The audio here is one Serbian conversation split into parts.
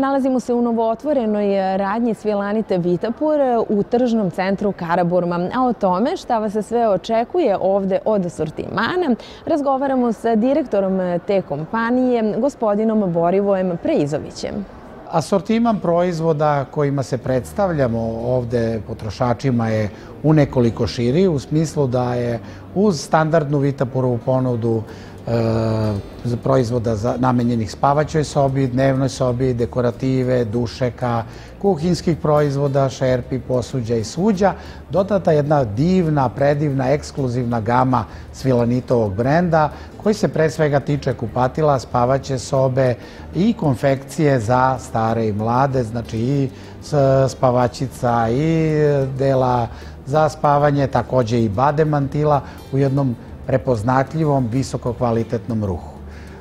Nalazimo se u novootvorenoj radnji Svilanite Vitapur u tržnom centru Karaburma. A o tome šta vas se sve očekuje ovde od sortimana, razgovaramo sa direktorom te kompanije, gospodinom Borivojem Preizovićem. Asortiman proizvoda kojima se predstavljamo ovde potrošačima je u nekoliko širi, u smislu da je uz standardnu Vitaporovu ponudu e, proizvoda za, namenjenih spavaćoj sobi, dnevnoj sobi, dekorative, dušeka, kuhinskih proizvoda, šerpi, posuđa i suđa, dodata jedna divna, predivna, ekskluzivna gama Svilanitovog brenda, koji se pre svega tiče kupatila, spavaće sobe i konfekcije za stare i mlade, znači i spavačica i dela za spavanje, takođe i bade mantila u jednom prepoznatljivom, visoko kvalitetnom ruhu.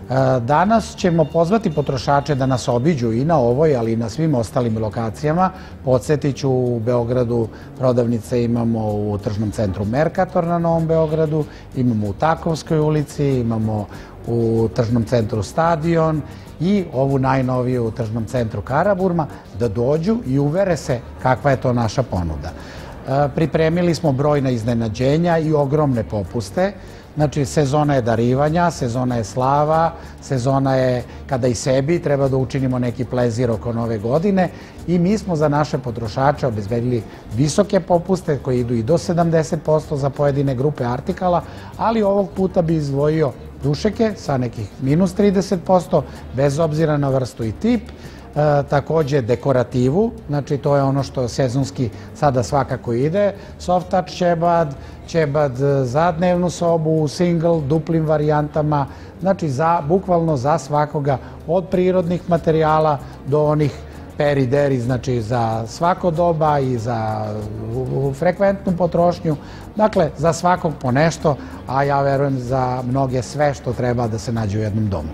E, danas ćemo pozvati potrošače da nas obiđu i na ovoj, ali i na svim ostalim lokacijama. Podsjetit ću u Beogradu prodavnice imamo u tržnom centru Merkator na Novom Beogradu, imamo u Takovskoj ulici, imamo u tržnom centru Stadion i ovu najnoviju u tržnom centru Karaburma, da dođu i uvere se kakva je to naša ponuda. E, pripremili smo brojna iznenađenja i ogromne popuste. Znači, sezona je darivanja, sezona je slava, sezona je kada i sebi treba da učinimo neki plezir oko nove godine i mi smo za naše potrošače obezbedili visoke popuste koje idu i do 70% za pojedine grupe artikala, ali ovog puta bi izdvojio dušeke sa nekih minus 30%, bez obzira na vrstu i tip, e, takođe dekorativu, znači to je ono što sezonski sada svakako ide, soft touch ćebad, ćebad za dnevnu sobu, single, duplim varijantama, znači za, bukvalno za svakoga od prirodnih materijala do onih peri deri, znači za svako doba i za frekventnu potrošnju, dakle za svakog po nešto, a ja verujem za mnoge sve što treba da se nađe u jednom domu.